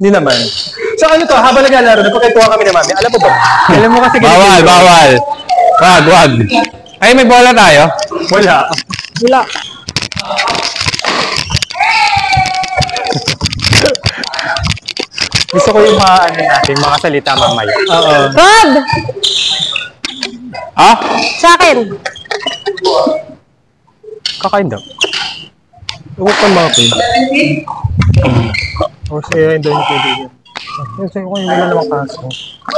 Hindi naman. So ano to, habang naglalaro, nagpagkwentuhan kami ni Mami. Alam mo ba? Alam mo kasi Bawal, bawal. Wag, wag. Ay, may bola tayo. Wala. Wala. Gusto ko yung mga ano natin, mga salita mamaya. Oo. Rod! Ah? Sa akin. Kakain daw. Huwag kang mga pin. O siya yung doon yung pwede yun. Yung sa'yo ko yung wala namang kaso.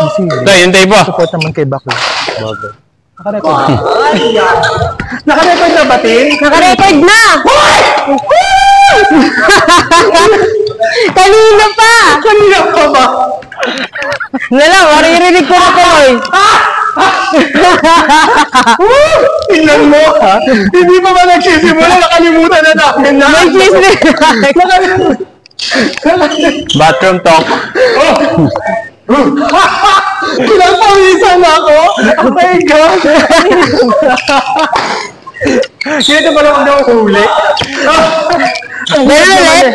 Easy. Yung tape po. Support naman kay Bakla. Bago. Naka-record. Naka-record na ba, Tin? Naka-record na! Kanina pa! Kanina pa ba? Wala, maririnig ko na to eh. Tingnan mo, ha? Hindi pa ba nagsisimula? Nakalimutan na namin na. Nakalimutan. Bathroom talk. Pinapawisan ako. Oh my God. Ganito pala kung daw huli. Meron ulit?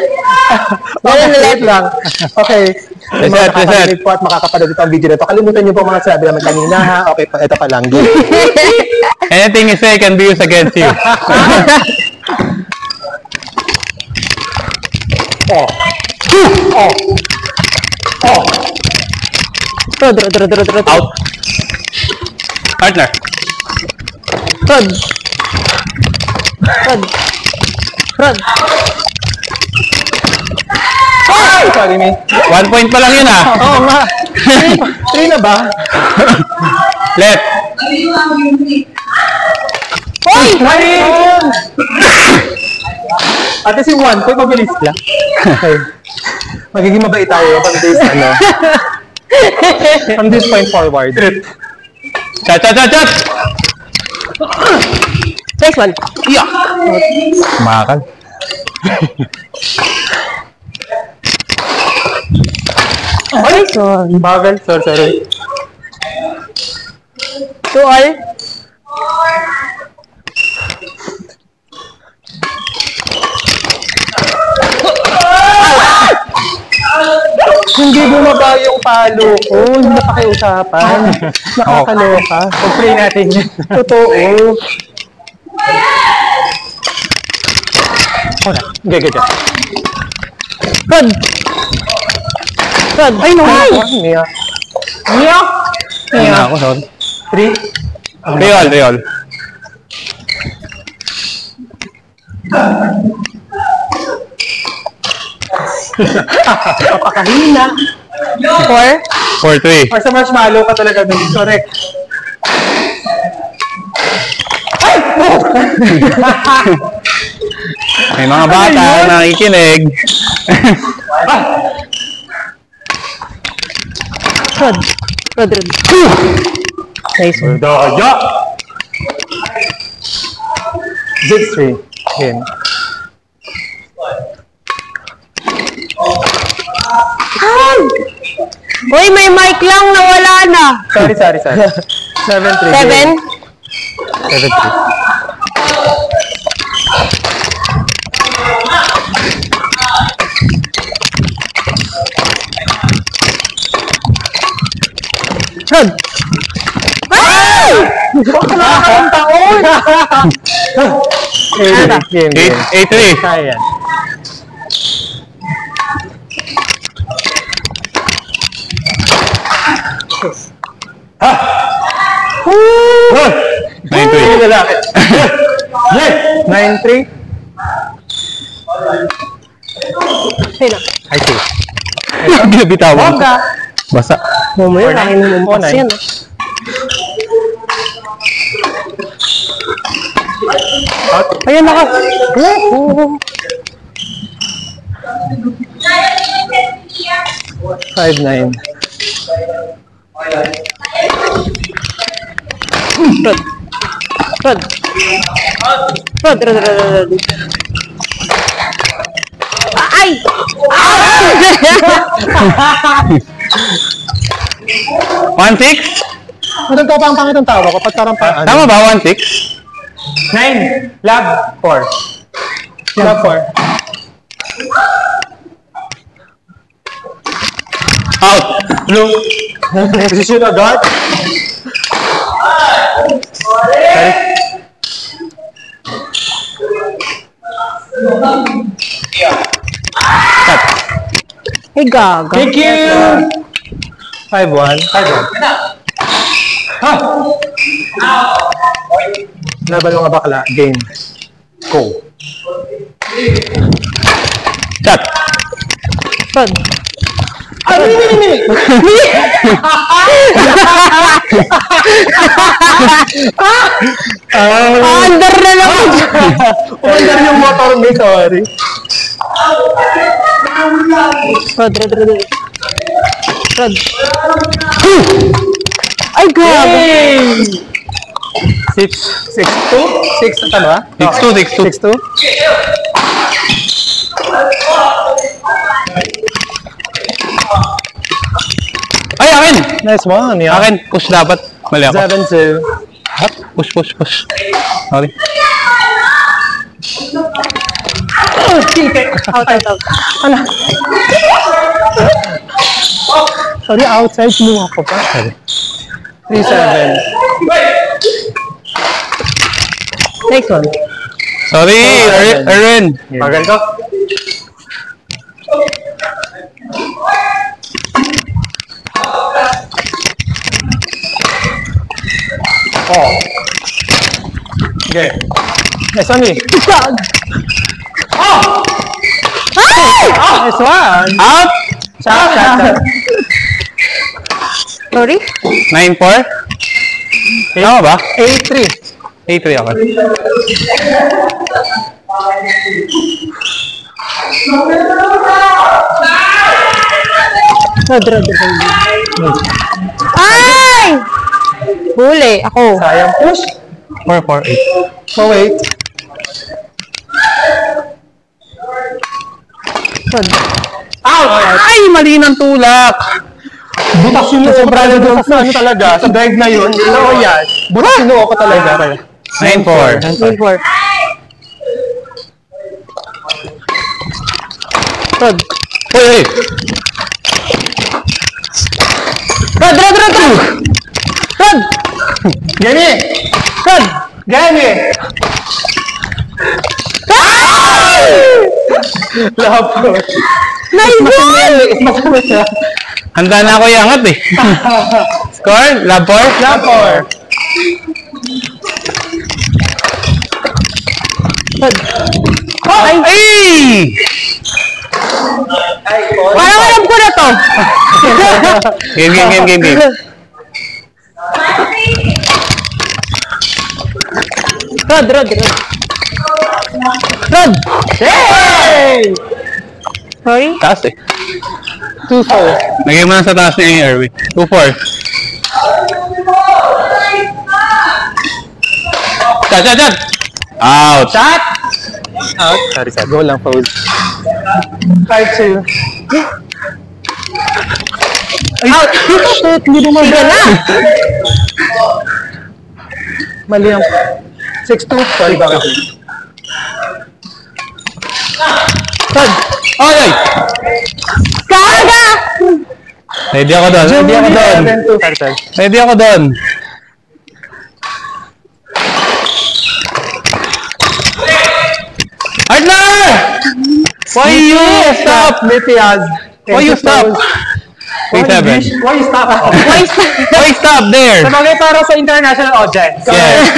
Meron ulit lang. Okay. Yung mga Reset, reset. po at makakapanood ito ang video na ito. Kalimutan niyo po mga sabi namin kanina ha. Okay, ito pa lang. Anything you say can be used against you. Oh. Oh. Oh. Rod, Rod, Rod, Rod, Rod. Out. Partner. Rod. Rod. Rod. Ay! Sorry, me. One point pa lang yun ah. Oo nga. Three, three na ba? Left. Oy! Mali! Ate si Juan, kung mabilis lang. Okay. Magiging mabait tayo from this, ano, from this point forward. Chat, chat, chat, chat. Next one. Yeah. Makakal. Ay! So, bagal. Sorry, sorry. Two all. Hindi bumaba yung palo ko. Hindi na pakiusapan. Nakakaloka. Pag-play natin yun. Totoo. Wala. Okay, good job. Rod. Rod. Ay, no! Mia. Mia! Ano na ako, sorry. Three. Real, real. Napakahina. Four. 4-3. Or sa marshmallow ka talaga dun. Correct. May mga bata na nakikinig. Rod. Rod, Rod. Nice one. Daya! Six three. Game. Ay! Uy, may mic lang na wala na. Sorry, sorry, sorry. Seven three. Seven. Seven three. Rod. Ay! Nakakang taon! Game, game, game. 8-3. Kaya yan. Nine three. Yung lalaki. Yes! Nine three. Ayun na. I see. Binabitawan. Bongga! Basa. Mamaya, kain mo Four mumpas nine. Yan. ah. Out. Ayun na ka. Five nine. Rod. Rod. Rod, Rod, Rod, Rod, Ay! One six? Ano ka pa ang pangit ang tawa kapag parang pa, ano? Tama ba? One six? Nine. Lab. Four. Lab four. Out. Blue. Position agad. Sorry. Ay, gaga. Thank you! 5-1. 5-1. Ha! Laban mga bakla. Game. Go. Shot. Rod. Ah, mini, mini, mini! Ah, Under na naman. Umandar yung motor mo, sorry. Rod, Rod, Rod. Rod. Ay, gaga. Six, six, two? Six, ano ba? Six two, six two. Six, two? Ay, akin! Nice one, yeah. Akin, push dapat. Mali ako. Seven, two. Push, push, push. Sorry. Out, out, out. Sorry, outside. Luma ko pa. Sorry. Three, seven. Next one. Sorry, Er- Erwin. Pagal ko. Oh. Okay. Nice one, eh. Gag. Nice one. Out! Shot, shot, shot. Sorry? 9-4. Tama ba? Eight, three. 8-3 ako. Rod, Rod, Rod. Ay! Huli. Ako. Sayang push. 4-4-8. Oh, wait. Rod. Ay, mali ng tulak! Butas yung noo ko doon sa ano talaga, sa drive na yun. Oo yan. Butas yung noo ko talaga. 9-4. Three, four. Rod. Uy, uy! Rod, Rod, Rod, Rod! Rod! Gani! Rod! Gani! Lapot. Nice one! Masama siya. Handa na ako iangat eh. Score? Lab 4? Lapor. Rod. Ay! Ay! Parang alam ko na to. Game, game, game, game, game. Rod, Rod, Rod. Rod! Hey! Sorry? Taas eh. 2-4. Lagay mo na sa taas ni Erwin. 2-4. Chat, chat, chat! Out! Shot! Out. Sorry, sorry. Goal lang, pose. 5-2. Out! Shit, hindi dumaga na. Mali ang... 6-2. Sorry, bakit? Rod! Ay, ay! Kaga! Ready ako doon. Ready ako doon. 7-2. Sorry, sorry. Ready ako doon. Partner! Why you stop? Mitias. Why you stop? Why 3-7. Why you stop? Why Why stop there? Sabagay para sa international audience. Yes.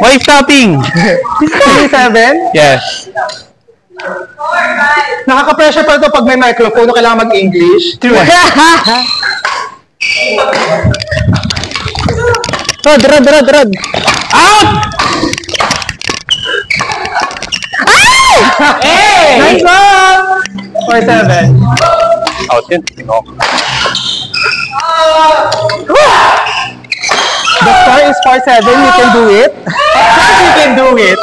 Why stopping? 3-7. Yes. Nakaka-pressure pa ito pag may microphone o kailangan mag-English. Rod, Rod, Rod, Rod. Out! Hey! Nice one! 4-7. Out yun. No. The score is 4-7. You can do it. you can do it.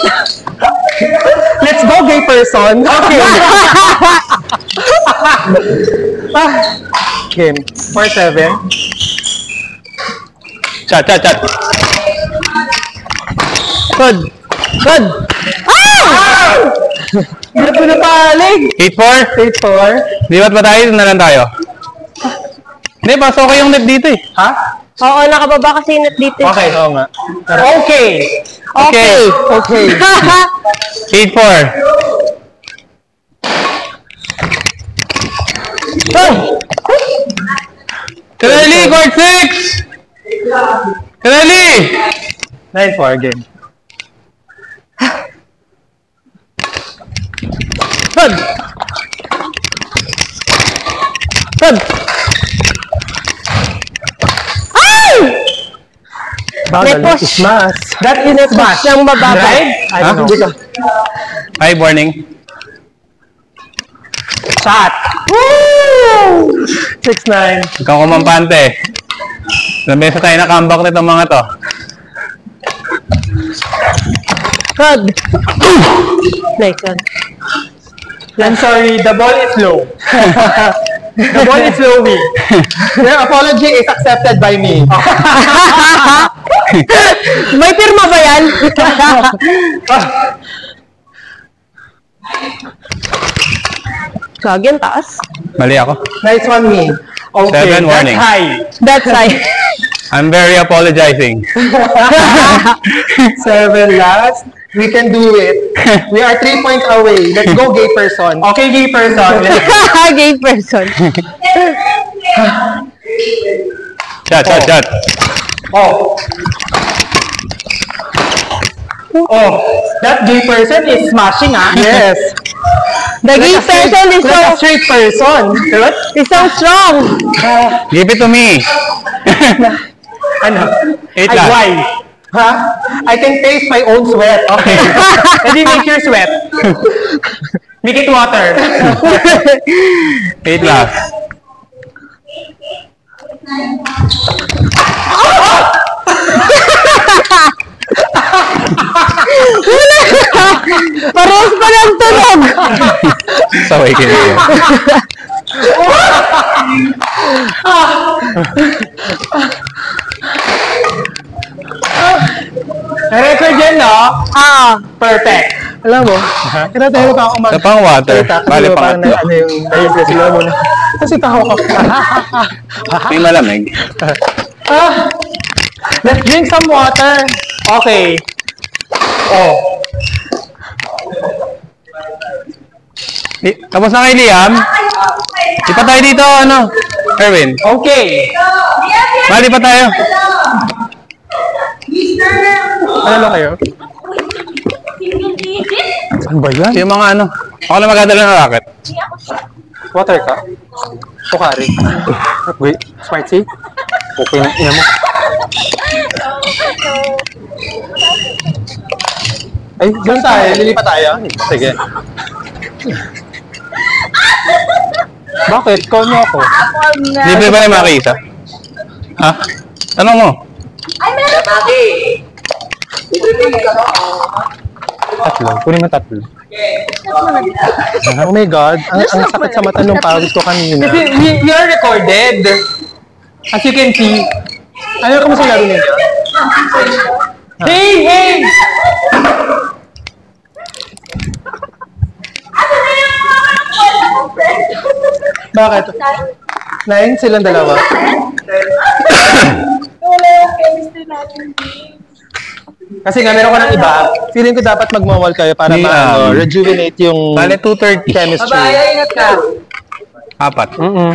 Let's go, gay person. Okay. ah, game. 4-7. Chat, chat, chat. Rod. Rod. Hirap ko na palig. 8-4. 8-4. Liwat ba tayo? Na lang tayo. Hindi, pasok ko yung net dito eh. Ha? Oo, nakababa kasi yung net dito. Okay, oo nga. Okay. Okay. Okay. 8-4. Kanali, court 6! Kanali! 9-4 game. Rod! Rod! Ay! Bagal May push. Smash. That is smash. Yung mababa. Right? I don't know. Hi, warning. Shot. Woo! 6-9. Ikaw kumampante. Ilang beses tayo na-comeback nito mga to. Rod! Nice one. I'm sorry, the ball is low. the ball is low me. Your apology is accepted by me. May pirma ba yan? Gagi, ang taas. Mali ako. nice one, me. Okay, Seven, that's warning. high. That's right. I'm very apologizing. Seven last. We can do it. We are three points away. Let's go, gay person. Okay, gay person. Let's Gay person. Shot, shot, shot. Oh. Oh, that gay person is smashing, ah. Yes. The gay Like a straight- person is like a so, straight person. Diba? is so strong. Give it to me. Ano? Eight Ay, why? Ha? I can taste my own sweat. Okay. Hindi make your sweat. Make it water. Eight last. Parehas pa ng tunog. Saway ka niya. Record yan, no? Ah, Perfect. Alam mo, kaya tayo pa ako mag... Sa pang water. Bale, Ano, pang na, ano yung nahis na sila mo na. Kasi taho ka. May malamig. ah, let's drink some water. Okay. Oh. Di, tapos na kay Liam. Di pa tayo dito, ano? Erwin. Okay. Mali pa tayo. Ano lang kayo? Ano ba yan? Yung mga ano. Ako na magdadala ng racket. Water ka? Pukari. Wait, smart see? Okay na, ina mo. Ay, doon tayo. Lilipat tayo. Sige. Bakit? Call mo ako. Libre ba yung mga kaisa? Ha? Tanong mo. Tatlo. Kunin mo tatlo. Oh my God. Ang, ang sakit sa mata nung pawis ko kanina. Kasi we, we are recorded. As you can see. Ano ka mo sa laro nito? Hey! Hey! Bakit? Nine? Silang dalawa? Kasi nga, meron ko ng iba. Feeling ko dapat magmawal kayo para Ni, ma- um, rejuvenate yung Bale, 2.30. chemistry. ingat ka. Apat. Mm-mm.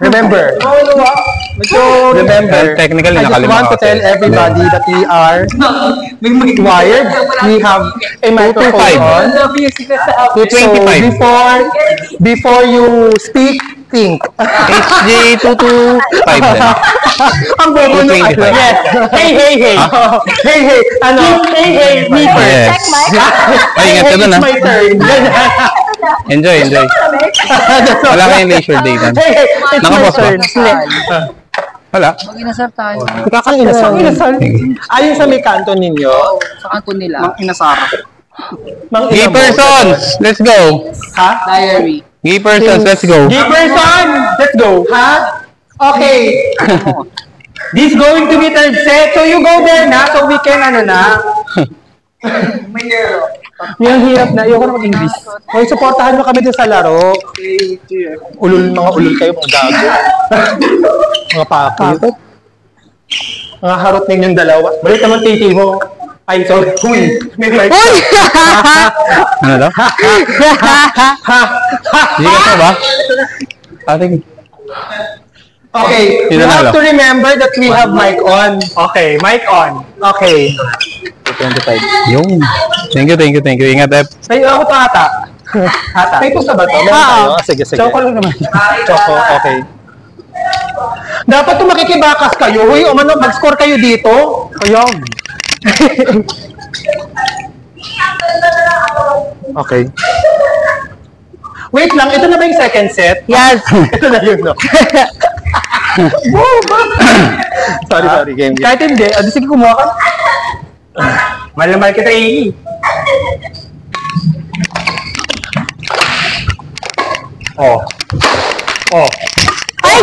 Remember. Remember. Technically, I just want to tell everybody that we are wired. We have a microphone five. on. So 225. before before you speak, think. HJ225 din. Ang bobo nung 225. ano. Yes. Hey, hey, hey. Hey, hey. Ano? Hey, hey. Me first. Yes. Ay, ingat ka It's ah. my turn. Enjoy, enjoy. Wala kayong leisure day my Nakapos ba? Wala. Mag-inasar tayo Kakang inasal. Inasal. Ayon sa may kanto ninyo, sa kanto nila. Mang inasar. mang Gay persons, let's go. Ha? Diary. Gay persons, let's go. Gay person! Let's go. Ha? Okay. This going to be third set. So you go there na so we can ano na. Yung hirap na, ayoko na mag-English. Okay, supportahan nyo kami din sa laro. Ulul, mga ulul kayo, mga gago. mga pakit. Mga harot ninyong dalawa. Balik naman titi mo. Ay, sorry. Uy, may mic. Uy! Ano daw? Ha! Ha! Hindi ka ba? Ating... Okay, we have to remember that we have mic on. Okay, mic on. Okay. 25. Yung. Thank you, thank you, thank you. Ingat, Ep. Ay, ako to ata. Ata. May pusa ba to? Meron tayo? Ah, Sige, sige. Choco lang naman. Choco, okay. Dapat to makikibakas kayo. Uy, umano, mag-score kayo dito. Kaya. okay. Wait lang, ito na ba yung second set? Yes. ito na yun, no? sorry, sorry, game. Kahit hindi, adi sige kumuha ka. Mahal na mahal kita, Amy. Oh. Oh. Ay!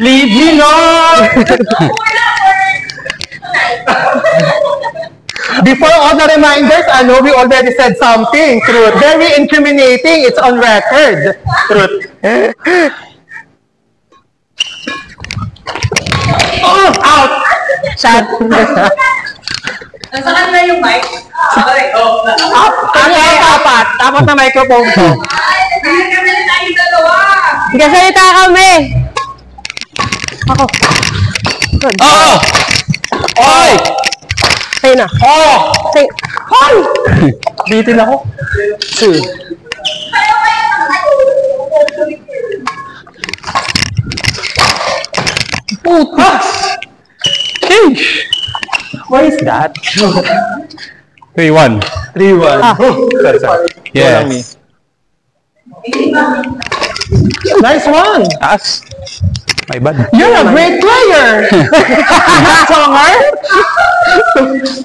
Leave me! Before all the reminders, I know we already said something. Truth. Very incriminating. It's on record. Truth. Oh, out! Shot. Nasa kanila yung mic. Okay, oh. Up! Ano yung apat? Apat na microphone ko. Ay, nagkakami na tayong dalawa. Nagkasalita kami. Ako. Oo! Oy! Sa'yo na. Oh! Sa'yo. Hoy! Bitin ako. Two. Puta! Change! What is that? 3-1. 3-1. Ah. Oh, sorry, sorry. Yes. Nice one! Taas. My bad. You're a great player! Songer?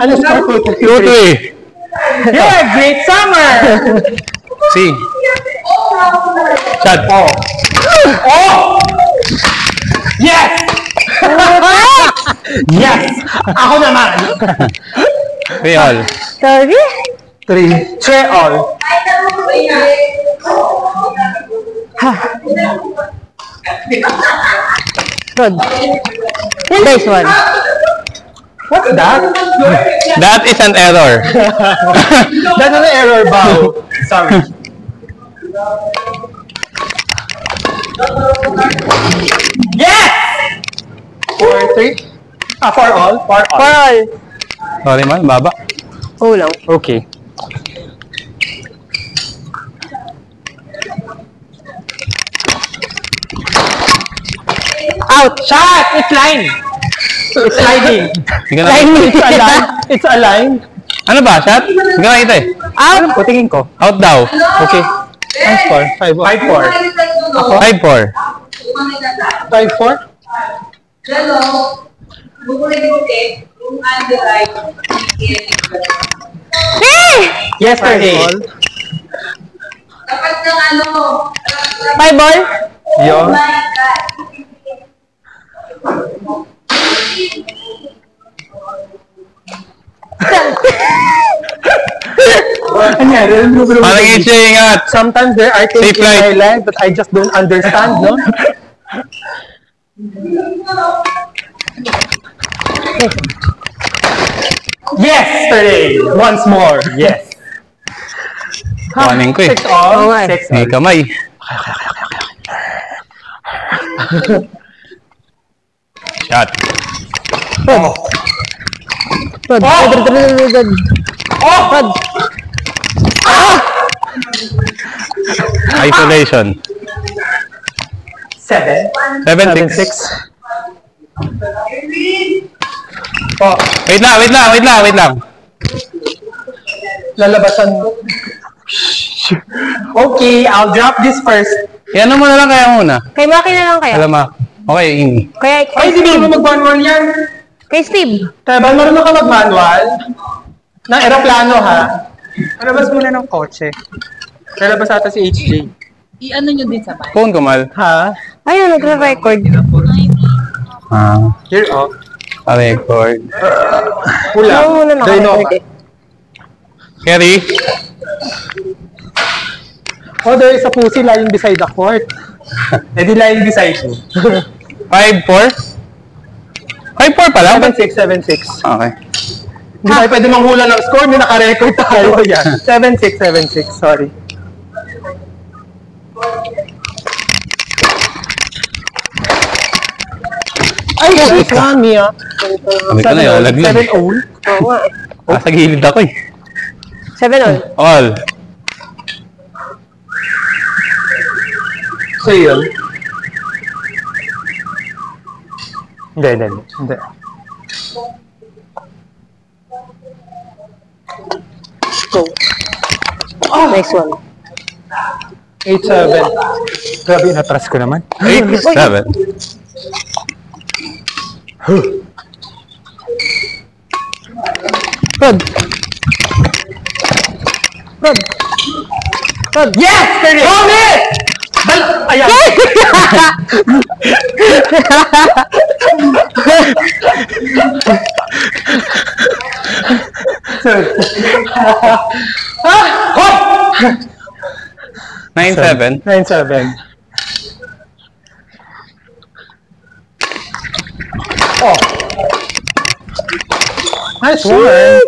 ano score ko? 2-3. You're a great summer! See. Shot. Oh! Oh! Yes! yes! Ako naman! 3 all. Sorry? Three. Three all. Rod. Nice one. What's that? That is an error. That's an error, bow. Sorry. Yes! Four, three? Ah, for all? For all. For all. Sorry man, baba. Oo lang. Okay. Out. Shot! It's line! It's sliding. Hindi ka na. Line It's a line. It's a line. Ano ba, shot? Hindi ka nakita eh. Out. O, tingin ko. Out daw. Okay. Ang score? Five, five, four. 5-4. Five, four? Hello. Bukulit-bukulit. Yung underline. Eh! Yesterday. Dapat ng ano. Five ball. Yun. my God. Anyari? Parang yung siya ingat. Sometimes there are things Safe in my flight. life that I just don't understand, no? Yesterday! Once more, yes. Kuhanin ko eh. Six all. Eh. Six May all. kamay. Shot. Oh! Rod. Rod. Rod. Rod. Rod. Rod. Oh! Rod. Isolation. Seven. 7-6. Six. Oh, Wait lang, wait lang, wait lang, wait lang. lalabasan mo. Okay, I'll drop this first. Yan mo na lang kaya muna. Kay Maki na lang kaya. Alam mo. Okay, Amy. Kaya Ay, kay hindi Steve. mo mag-manual yan. Kay Steve. Tebal, marunong ka mag-manual? Ng aeroplano, ha? Lalabas muna ng kotse. Lalabas ata si HJ. I-ano nyo din sa mic. Phone ko, Mal. Ha? Ayun, nagre-record. Ah. Here, oh. record. Kulang. Ano muna naka-record eh. Carry. Oh, there is a pussy lying beside the court. Eh di lying beside you. 5-4. 5-4 pa lang? 7-6, 7-6. Okay. Hindi tayo pwede manghula ng score, hindi naka-record tayo. Yan. 7-6, 7-6, sorry. Nice one, Mia. Sabi ko na yun, laglag. 7-0. Oo nga. Nasa gilid ako eh. Seven all. All. So yun. Hindi, hindi, hindi. hindi. Next one. 8-7. Grabe, natras ko naman. 8-7. Rod. Rod. Rod. Yes! Tommy! Dal Ayan. Sir. ah! Hoy! 9-7. 9-7. Oh. Nice one.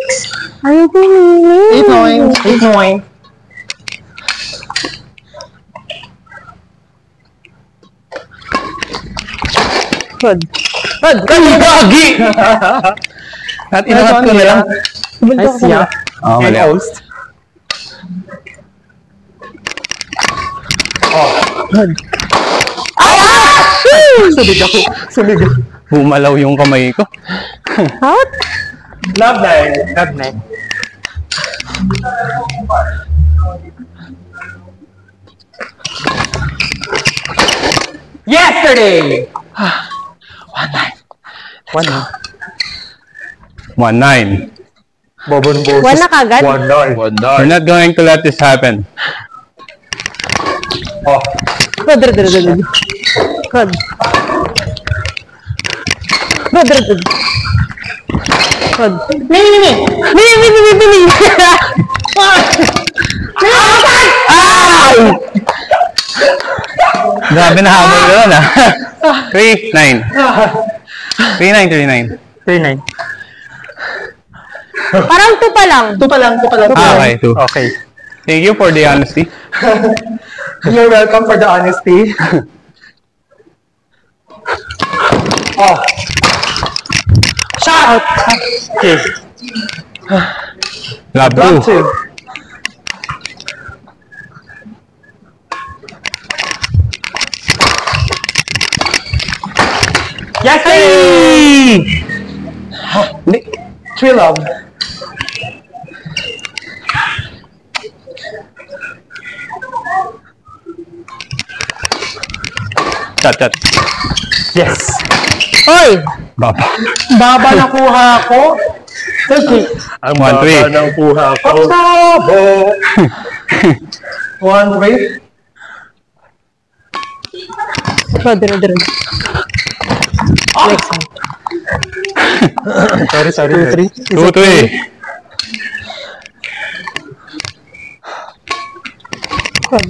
Are you doing Eight points. Eight points. Rod. Rod! Gagi! At inangat ko na lang. Nice, yeah. Oh, And mali. host. Oh. Sumigaw. Sumigaw. Bumalaw yung kamay ko. Out? Love line. Love line. Yesterday! One nine. One nine. 1-9. Bobon boses. One na kagad? One nine. We're not going to let this happen. Oh. Rod, Rod, Rod. Rod. Rod, Rod. Rod. Mini, mini! Mini, mini, mini, mini! Grabe na habol nun ah. 3-9. 3-9, 3-9. Three nine. Parang two pa lang. Two pa lang, two pa lang. Ah, okay, two. Okay. Thank you for the honesty. You're welcome for the honesty. oh. Shot! Okay. Love Love 2. two. Yes, hey! Hindi. Three love. Chat, chat. Yes. Hoy! Baba. Baba na kuha ko. Okay. Ang One, baba three. ng kuha ko. Baba. One, three. Rod, Rod, Rod. Next one. Sorry, sorry. Two, three. 2-3. Rod.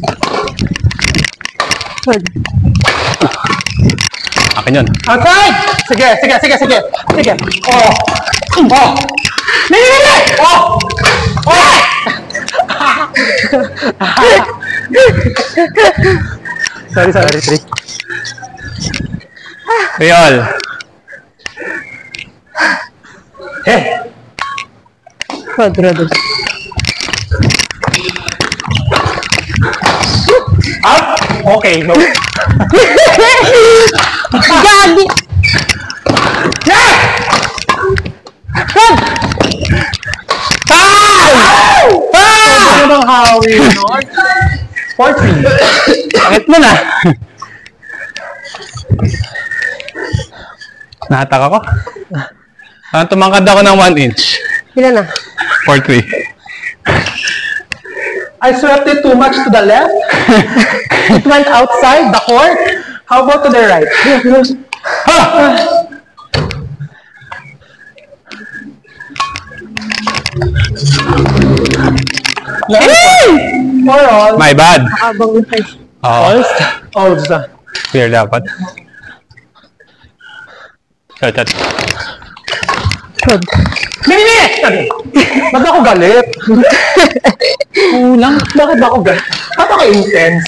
Rod. Akin yun. Outside! Sige, sige, sige, sige. Sige. Oh. Oh. Nini, nini! Oh. Oh. sorry, sorry. Three. Real. Eh. Rod, Rod, Rod. Out. Okay, no. Gagi! Yeah! Rod! Ano bang hawi, no? Four, three. Bakit mo na? Nahatak ako. Ah, tumangkad ako ng 1 inch. Ilan na? 4-3. I swept it too much to the left. it went outside the court. How about to the right? Ha! Hey! Or all. My bad. Habang Oh, Alls? Alls na. clear dapat. Cut, cut. Good. Mili! Ba't ako galit? Kulang. Bakit ba ako galit? Ba't ako intense?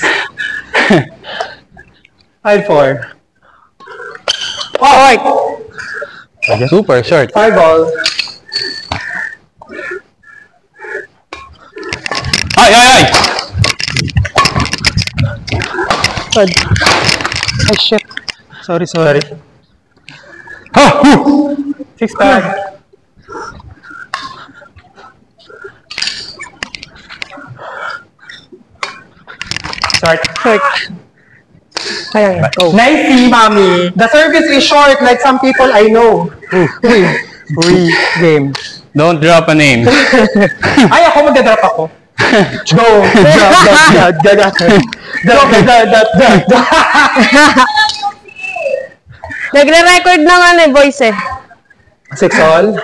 Five, four. Oh, right. Super short. Five all. Ay, ay, ay! Rod. Ay, shit. Sorry, sorry. Ha! Whew! Six tag. Start. Short. Ayan. Go. Nice see, mommy. The service is short like some people I know. Uy. Uy. Game. Don't drop a name. Ay, ako magdadrop ako. Go. Drop, drop, drop, drop, drop. Drop, drop, drop, drop, drop. Nagre-record ng ano eh, voice eh. Six all.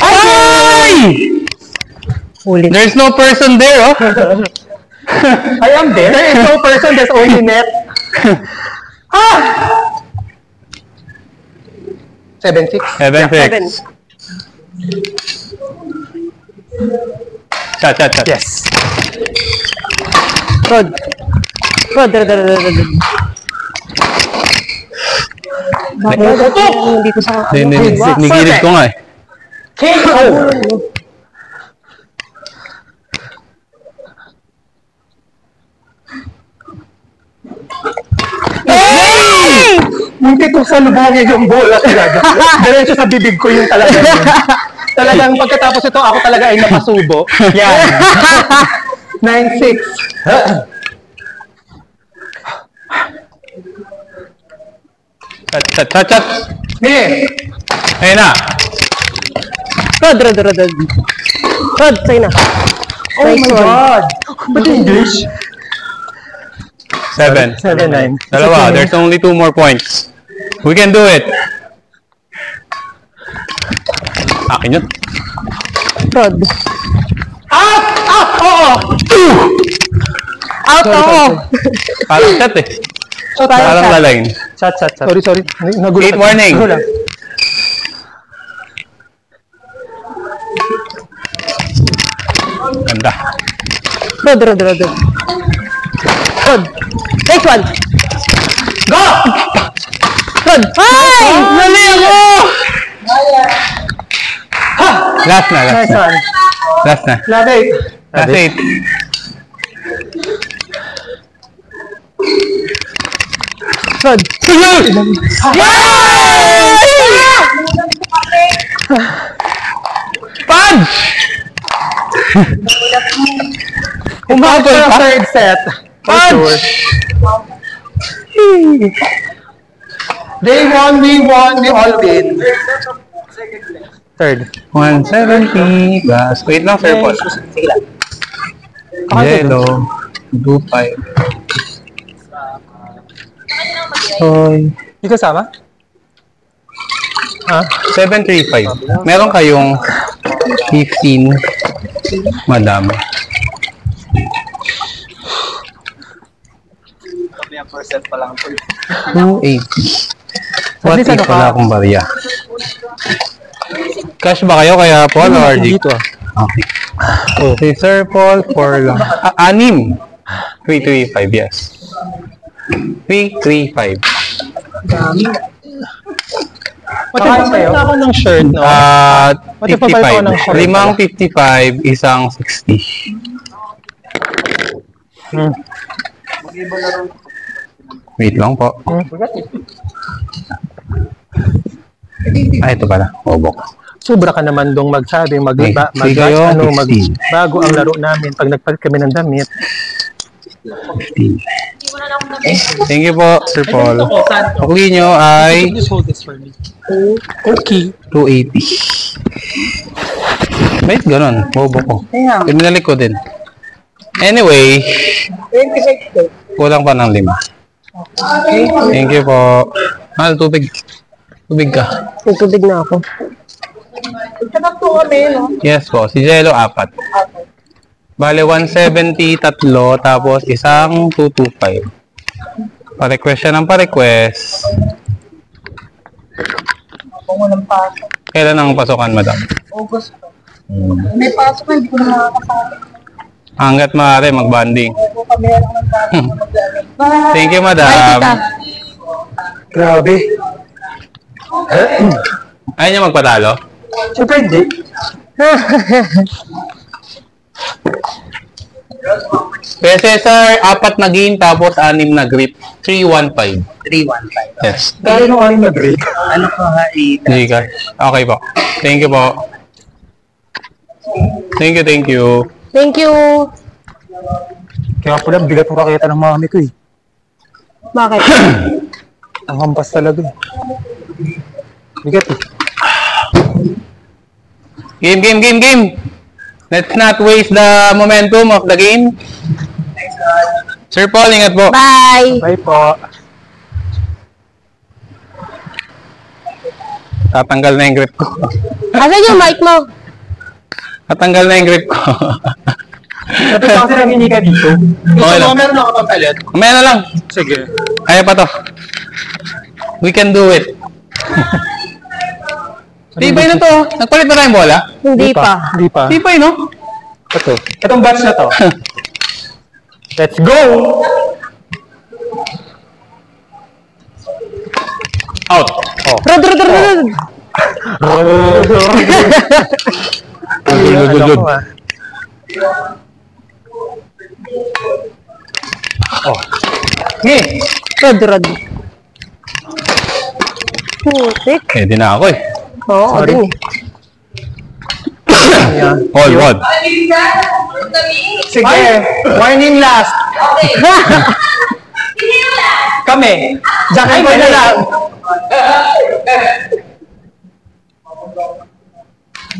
Ay! Ulit. There's no person there, oh. I am there. There is no person, there's only net. ah! Seven, six. Seven, Seven. six. Chat, chat, chat. Yes. Rod. Rod, rod, rod, rod, rod. Bakit? Dito sa... Hindi, hindi, hindi. Nigilid ko nga eh. KO! Hey! Munti kong salubungin yung bola talaga. Diretso sa bibig ko yung talaga. yun. Talagang pagkatapos ito, ako talaga ay napasubo. Yan. 9-6. Chat, chat, chat, chat. Eh, Ayun na. Rod, rod, rod, rod. Rod, sa'yo na. oh my. God. Ba't English? Seven. 7-9. Dalawa. There's only two more points. We can do it. Akin yun. Rod. Ah! Ah! Oo! Out ako. Parang chat eh. Parang lalagin. Chat, chat, chat. Sorry, sorry. Nagulat. Eight warning. Nagulat. Ganda. Rod, rod, rod, rod. Rod. Next one. Go! Rod. Ay! Mali ako! Last na, last Nice na. one. Last na. Love it. Last eight. Rod. Punch! Umabot sa third set. Sure. They won, we won, we all win. Third. 170 plus. Wait lang, sir, Paul. Yellow. Blue five. Soy. Hindi kasama? Ha? 735. Meron kayong 15. Madami. Two eighty. What At least if ano ka? wala akong barya? Cash ba kayo kaya Paul or G? Dito ah. Okay. Oh. Si Sir Paul for lang. Ah, anim. 335, yes. 335. Matipas sa'yo? na ako ng shirt, no? Ah, Pati pa ba ito ng 55. short Limang 55, isang 60. Hmm. Wait lang po. Ah, ito pala. Obok. Sobra ka naman dong magsabi, mag, Okay. ba, mag, kayo, ano, mag, 16. bago ang laro namin pag nagpalit kami ng damit. 15. Thank you po, Sir Paul. Ukli nyo ay Just hold this for me. Okay. 280. Wait, ganun. Bobo ko. Pinalik ko din. Anyway, kulang pa ng lima. Thank you po. Mahal, tubig. Tubig ka. May tubig na ako. Yes po. Si Jello, apat. Bale, 170, tatlo, tapos isang 225. Pa-request siya ng pa-request. Kailan ang pasukan, madam? August po. May pasok na, hindi ko na makakasama. Hanggat maaari, mag-banding. Na. Thank you, madam. Grabe. Ayaw niya magpatalo? Siyempre hindi. Cesar, apat na game, tapos anim na grip. 315. 315. Yes. Dahil nung aking nag-break. Ano po ha? Okay po. Thank you po. Thank you, thank you. Thank you. Kaya pala, bigat ng raketa ng mami ko eh. Bakit? Ang hampas talaga eh. Bigat eh. Game, game, game, game. Let's not waste the momentum of the game. Sir Paul, ingat po. Bye. Bye po. Tatanggal na yung grip ko. Asan yung mic mo? Tatanggal na yung grip ko. Ko kasi nanghingi ka dito. Okay lang. meron ako papalit. Umaya na lang. Sige. Kaya pa to. We can do it. Tibay na to. Nagpalit na tayong bola? Hindi pa. Hindi pa. Tibay, no? Ito. Itong batch na to. Let's go! Out. Oh. Rod, rod, rod, rod. Good, good, good, good. Oh. Nge! Rod, rod. Putik. Eh, di na ako eh. Oo, ako din eh. Ayan. Hold, hold. Mabilisan! Kami! Sige. Warning last. Okay. Kami. Diyan kayo na lang.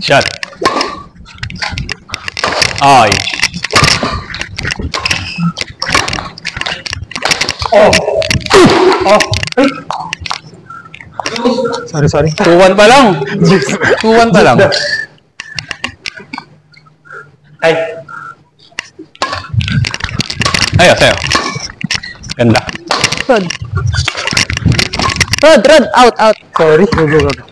Shot. Ay. Oh. Oh. Sorry, sorry. 2-1 pa lang. 2-1 pa lang. Ay. Ayos, ayos. Ganda. Rod. Rod, rod. Out, out. Sorry. Go, go, go.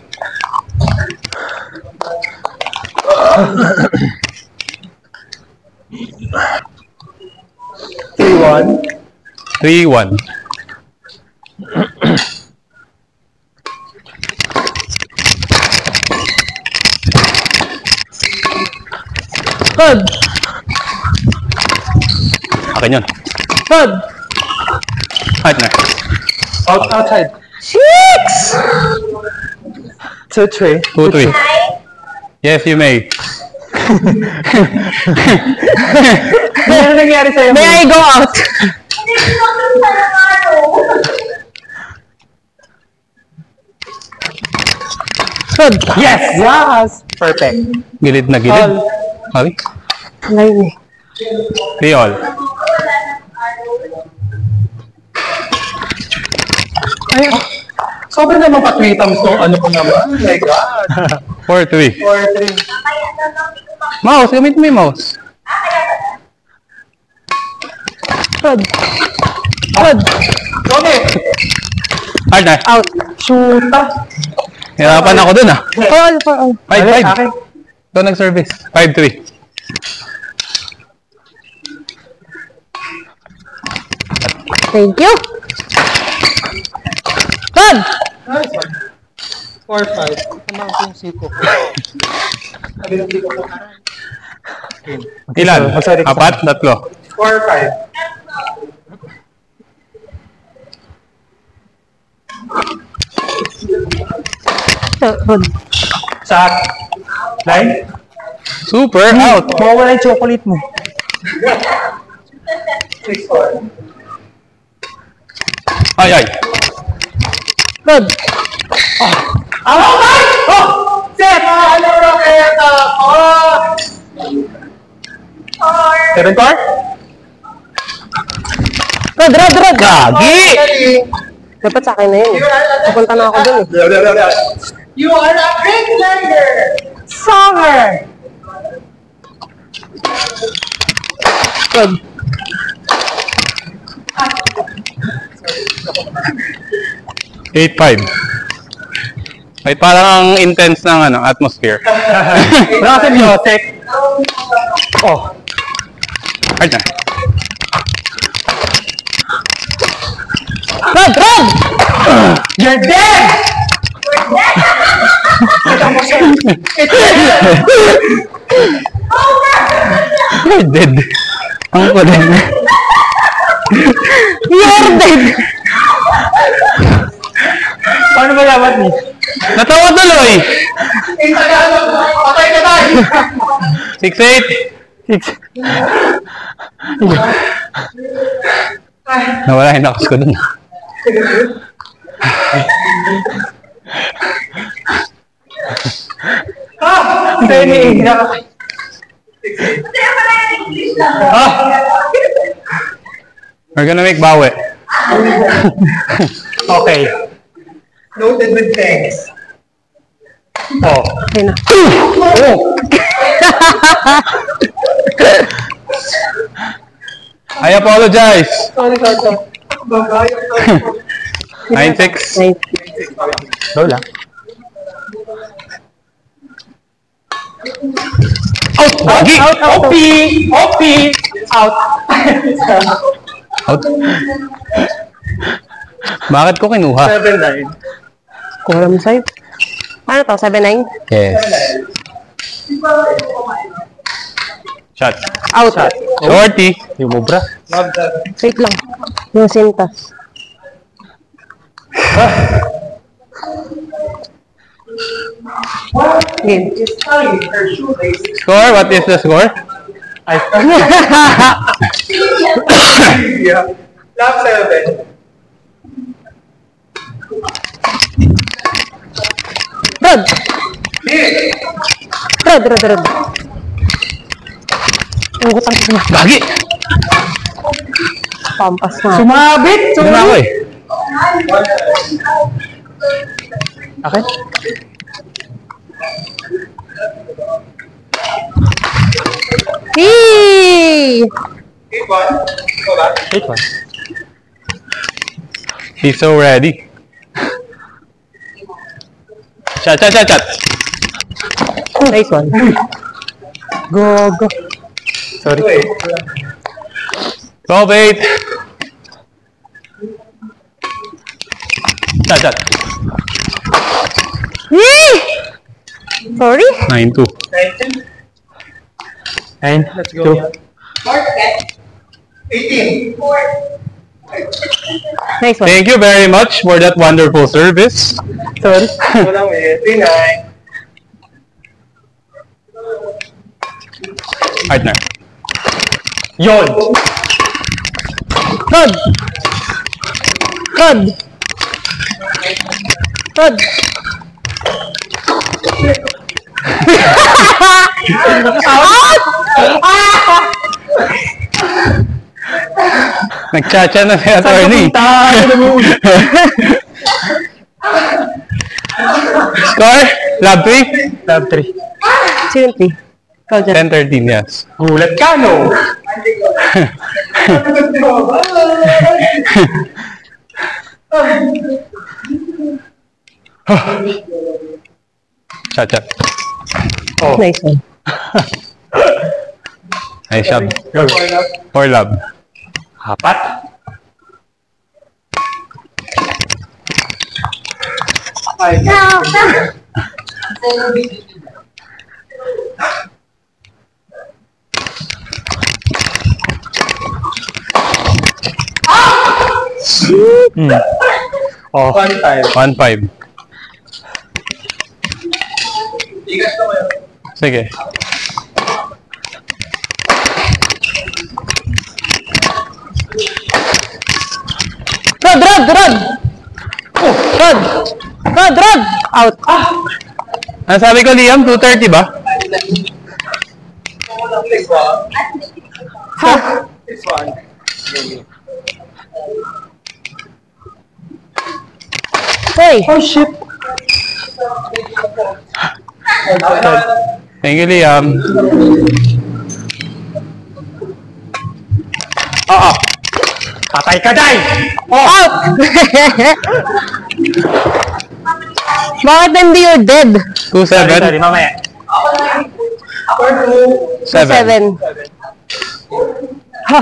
Three, one. 3-1. Rod. Akin yun. Rod. Partner. Out, outside. Six! Two, three. 2-3. Yes, you may. Ano nangyari sa'yo? May I go out? Ko. Rod. Yes! Yes! Perfect. Gilid na gilid. All. Sabi? Ngayon eh. 3 all. Ay, sobrang naman patwitams nung ano ko naman. Oh my God. 4-3. Four, three. Mouse, gamit mo yung mouse. Rod. Rod. Okay. Partner. Out. Shoota. Hirapan ako dun ah. For all. 5-5. Okay. Ikaw nag-service. 5-3. Thank you. Rod. Nice one. Four, five. Ano ko yung siko ko? Sabi ng siko ko. Ilan? Apat? Tatlo? Four, five. Rod. Sa line? Super out. Mawawala yung chocolate mo. Six, four. Ay, ay. Rod. Oh my! Oh! Set! Ano na kaya ito? Oh! Seven car? Rod, rod, rod. Gagi! Dapat sa akin na yun. Pupunta na ako dun eh. You are a great learner. Summer! Good. Eight five. Ay, parang ang intense ng ano, atmosphere. Wala kasi music. Oh, Hard na. Rod! Rod! you're dead! You're dead. Ang kulit. You're dead! Paano ba dapat ni? Natawa tuloy! Patay ka tayo. Six eight. Six. Nawala yung lakas ko dun. Hindi, iniiyak. Ah! We're gonna make bawi. Okay. Noted with thanks. Oh. Okay na. Oh! I apologize. Sorry, sorry, sorry. Nine six. Nice. Go lang. Out! Bagi! Out, out, OP! OP! Out! Out. Bakit ko kinuha? 7-9. Kulam sa'yo. Ano to? 7-9? Yes. Shot. Out. Shot. Shorty. Yung mubra. Wait lang. Yung sintas. Game. Score? What is the score? I Love 7. Rod! Rod, Rod, Rod. Ang gutang ko na. Bagi! Pampas na. sumabit! Ito na ako eh. Okay. Hey! Eight one. Ikaw ba? 8-1. He's so ready. Shot, shot, shot, shot. Nice one. Go, go. Sorry. Wait. 12 8. Shot, shot. Yay! Sorry? 9 2. Nineteen. Nine. Let's Two. go. Eighteen. Nice one. Thank you very much for that wonderful service. Sorry. Walang eh. Three nine. Partner. Yon! Rod! Nagchacha na si attorney. Score? Lab 3? Lab 3. Sino yung three? Ikaw dyan. 10 13, yes. Gulat ka, no? Shot. Oh. Nice one. Nice shot. Go. Or lab. Apat. Hmm. Oh. One five. 1 5. Igas na kayo. Sige. Rod! Rod! Rod! Oh, Rod! Rod! Rod! Out. Ano sabi ko, Liam? 230 ba? Ha! Next one. Hoy! Oh, shit. Thank you, Liam. Oo. Patay ka, Day! Oh! Out! Bakit hindi you're dead? 2-7. Sorry, mamaya. 7. Seven. Ha!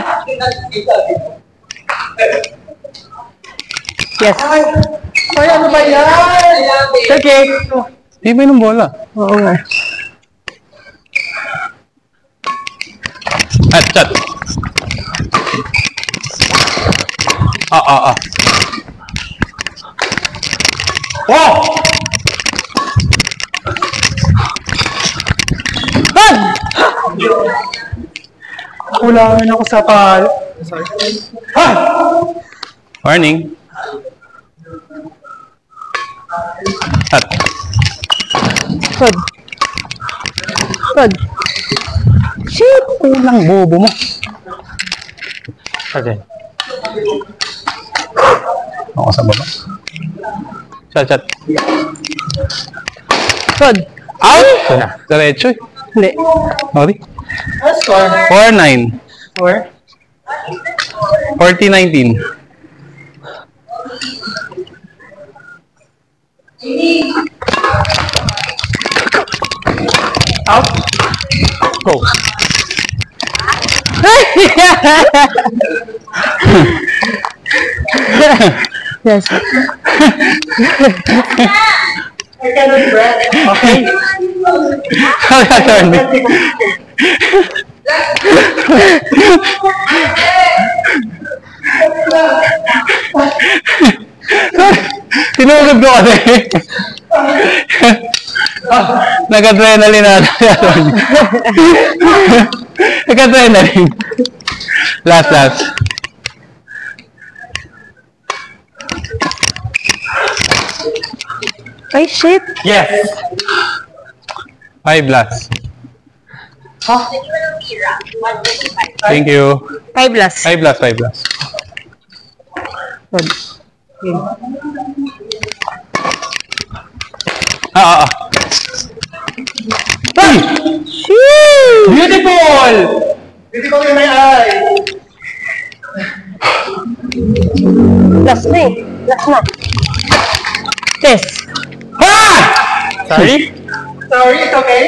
Yes. Ay, ano ba yan? Okay. Di ba yung bola? Oo nga. At chat. Ah, ah, ah. Oh! Kulangan ako sa pal. Warning. At. Good. Good. Shit! Kulang bobo mo. Okay. Ako sa baba. Chat, chat. Good. Out! Ito na. Diretso eh. Hindi. Sorry. Score. 4-9. Score. 40-19. Out. Go. yes. I cannot breath. Okay. Tinulog ko kasi. Nag-adrenaline na. Nag-adrenaline. Last, last. Ay, shit. Yes. Five last. Thank you. Five last. Five last, five last. Good. Ah, ah, ah. Ay! Shoo! Beautiful! Beautiful in my eye. Last na eh. Last na. Yes. Sorry? Sorry, it's okay.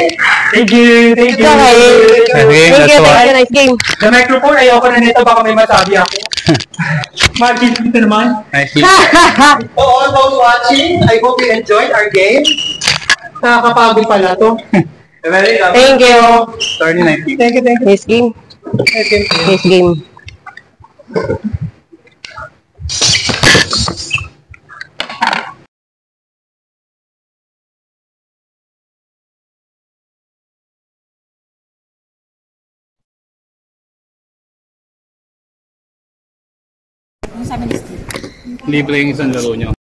Thank you, thank It's okay. Thank you. that's you. Nice game. The microphone, ayoko na nito, baka may masabi ako. Martin, ito naman. Nice. To all those watching, I hope you enjoyed our game. Nakakapagod pala to. Thank you. 30-19. Thank you, thank you. Nice game. Nice game. Libre yung isang laro nyo.